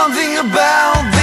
something about